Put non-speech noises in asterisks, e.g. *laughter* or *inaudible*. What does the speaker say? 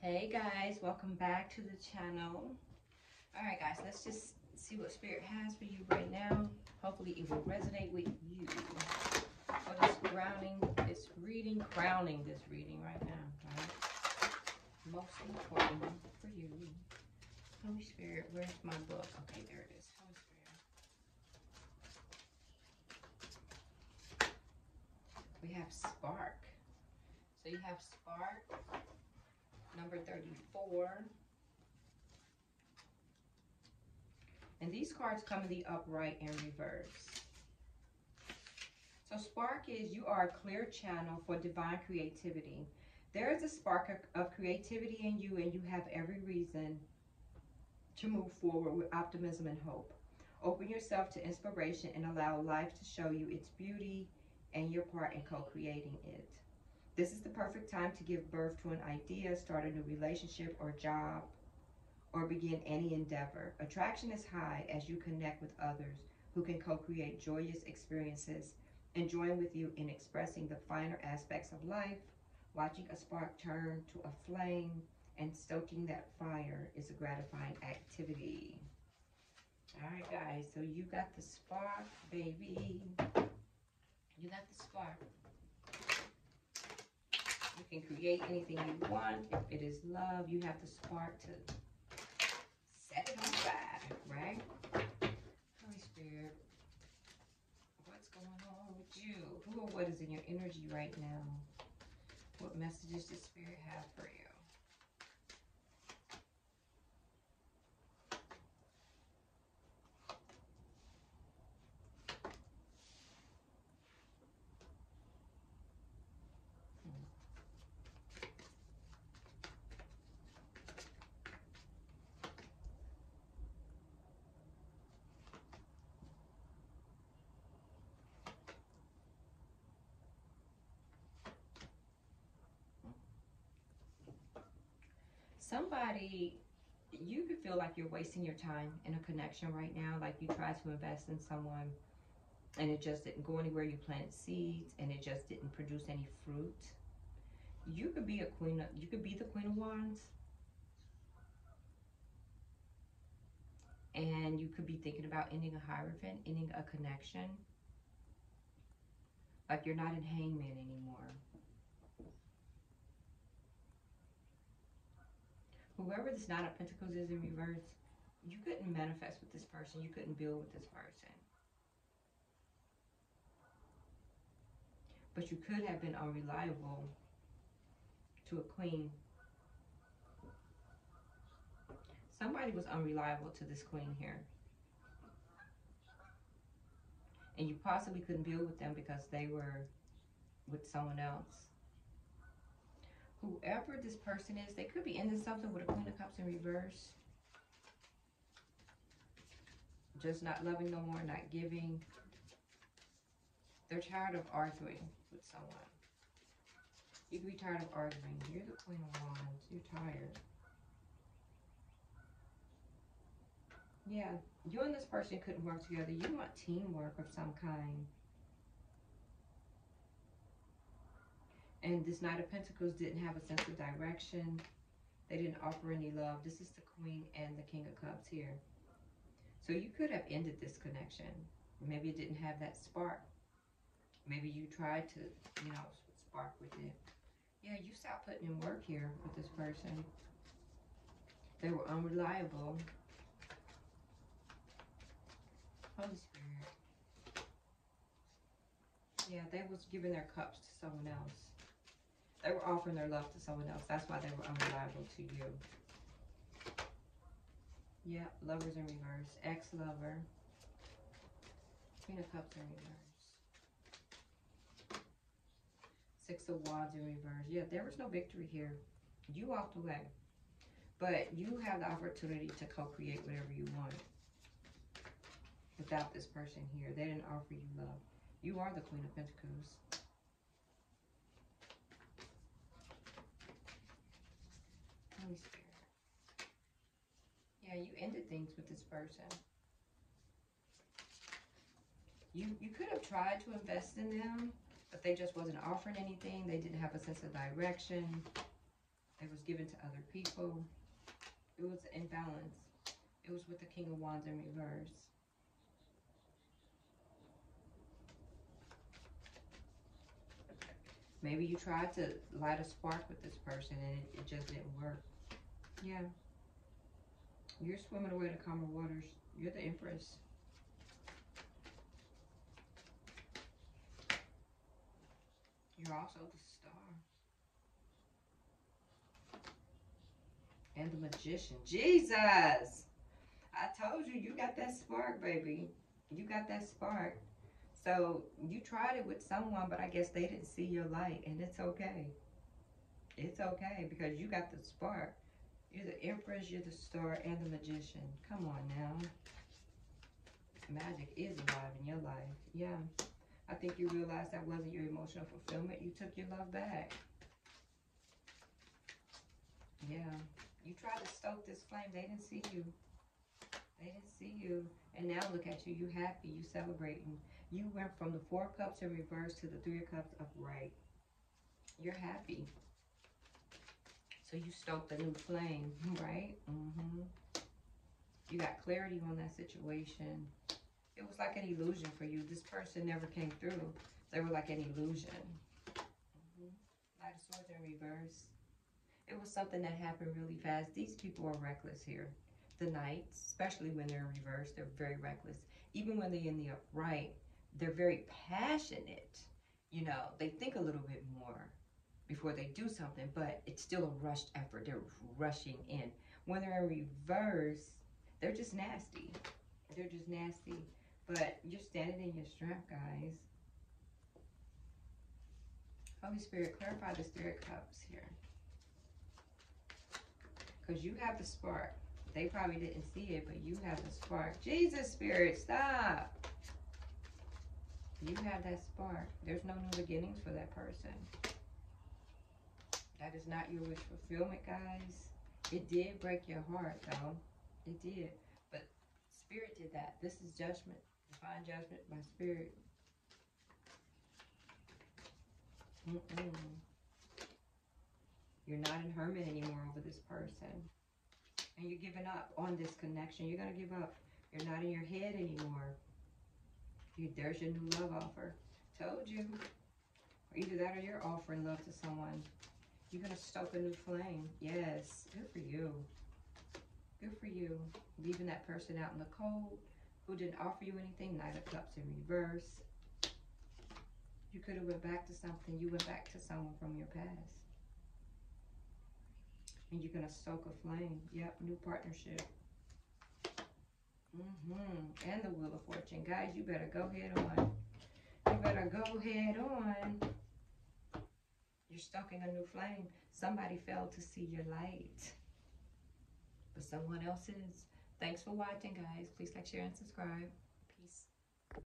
Hey guys, welcome back to the channel. All right guys, let's just see what spirit has for you right now. Hopefully it will resonate with you. For this grounding, this reading, crowning this reading right now, right? Most important for you. Holy Spirit, where's my book? Okay, there it is. We have Spark. So you have Spark, 34. And these cards come in the upright and reverse. So spark is you are a clear channel for divine creativity. There is a spark of creativity in you and you have every reason to move forward with optimism and hope. Open yourself to inspiration and allow life to show you its beauty and your part in co-creating it. This is the perfect time to give birth to an idea, start a new relationship or job, or begin any endeavor. Attraction is high as you connect with others who can co-create joyous experiences and join with you in expressing the finer aspects of life. Watching a spark turn to a flame and stoking that fire is a gratifying activity. All right, guys, so you got the spark, baby. You got the spark. You can create anything you want. If it is love, you have the spark to set it on fire, right? Holy Spirit, what's going on with you? Who or what is in your energy right now? What messages does Spirit have for you? Somebody you could feel like you're wasting your time in a connection right now like you try to invest in someone and it just didn't go anywhere you planted seeds and it just didn't produce any fruit. You could be a queen of, you could be the queen of wands. And you could be thinking about ending a hierophant ending a connection. Like you're not in hangman anymore whoever this Nine of Pentacles is in reverse, you couldn't manifest with this person. You couldn't build with this person. But you could have been unreliable to a queen. Somebody was unreliable to this queen here. And you possibly couldn't build with them because they were with someone else whoever this person is, they could be into something with a Queen of Cups in reverse. Just not loving no more, not giving. They're tired of arguing with someone. You could be tired of arguing. You're the Queen of Wands. You're tired. Yeah, you and this person couldn't work together. You want teamwork of some kind. And this Knight of Pentacles didn't have a sense of direction. They didn't offer any love. This is the Queen and the King of Cups here. So you could have ended this connection. Maybe it didn't have that spark. Maybe you tried to, you know, spark with it. Yeah, you stopped putting in work here with this person. They were unreliable. Holy Spirit. Yeah, they was giving their cups to someone else. They were offering their love to someone else. That's why they were unreliable to you. Yeah, lovers in reverse. Ex-lover. Queen of Cups in reverse. Six of Wands in reverse. Yeah, there was no victory here. You walked away. But you have the opportunity to co-create whatever you want. Without this person here. They didn't offer you love. You are the Queen of Pentacles. Holy Spirit. Yeah, you ended things with this person. You, you could have tried to invest in them, but they just wasn't offering anything. They didn't have a sense of direction. It was given to other people. It was imbalance. It was with the King of Wands in reverse. Maybe you tried to light a spark with this person and it, it just didn't work. Yeah. You're swimming away to calmer waters. You're the Empress. You're also the star. And the magician. Jesus! I told you, you got that spark, baby. You got that spark. So you tried it with someone, but I guess they didn't see your light, and it's okay. It's okay because you got the spark. You're the empress, you're the star, and the magician. Come on now. Magic is alive in your life. Yeah. I think you realized that wasn't your emotional fulfillment. You took your love back. Yeah. You tried to stoke this flame. They didn't see you. They didn't see you. And now look at you. You happy. You celebrating. You went from the four cups in reverse to the three of cups upright. You're happy. So you stoked a new flame, *laughs* right? Mm-hmm. You got clarity on that situation. It was like an illusion for you. This person never came through. They were like an illusion. Mm-hmm. Knight of Swords in reverse. It was something that happened really fast. These people are reckless here. The knights, especially when they're in reverse, they're very reckless. Even when they're in the upright, they're very passionate. You know, they think a little bit more before they do something, but it's still a rushed effort. They're rushing in. When they're in reverse, they're just nasty. They're just nasty. But you're standing in your strength, guys. Holy Spirit, clarify the spirit cups here. Because you have the spark. They probably didn't see it, but you have the spark. Jesus, Spirit, stop. You have that spark. There's no new beginnings for that person. That is not your wish fulfillment, guys. It did break your heart, though. It did. But Spirit did that. This is judgment. Divine judgment by Spirit. Mm -mm. You're not in hermit anymore over this person. And you're giving up on this connection. You're going to give up. You're not in your head anymore. You, there's your new love offer. Told you. Either that or you're offering love to someone. You're going to stoke a new flame. Yes. Good for you. Good for you. Leaving that person out in the cold who didn't offer you anything. Knight of Cups in reverse. You could have went back to something. You went back to someone from your past. And you're going to stoke a flame. Yep, new partnership. Mm-hmm. And the Wheel of Fortune. Guys, you better go head on. You better go head on. You're stoking a new flame. Somebody failed to see your light. But someone else is. Thanks for watching, guys. Please like, share, and subscribe.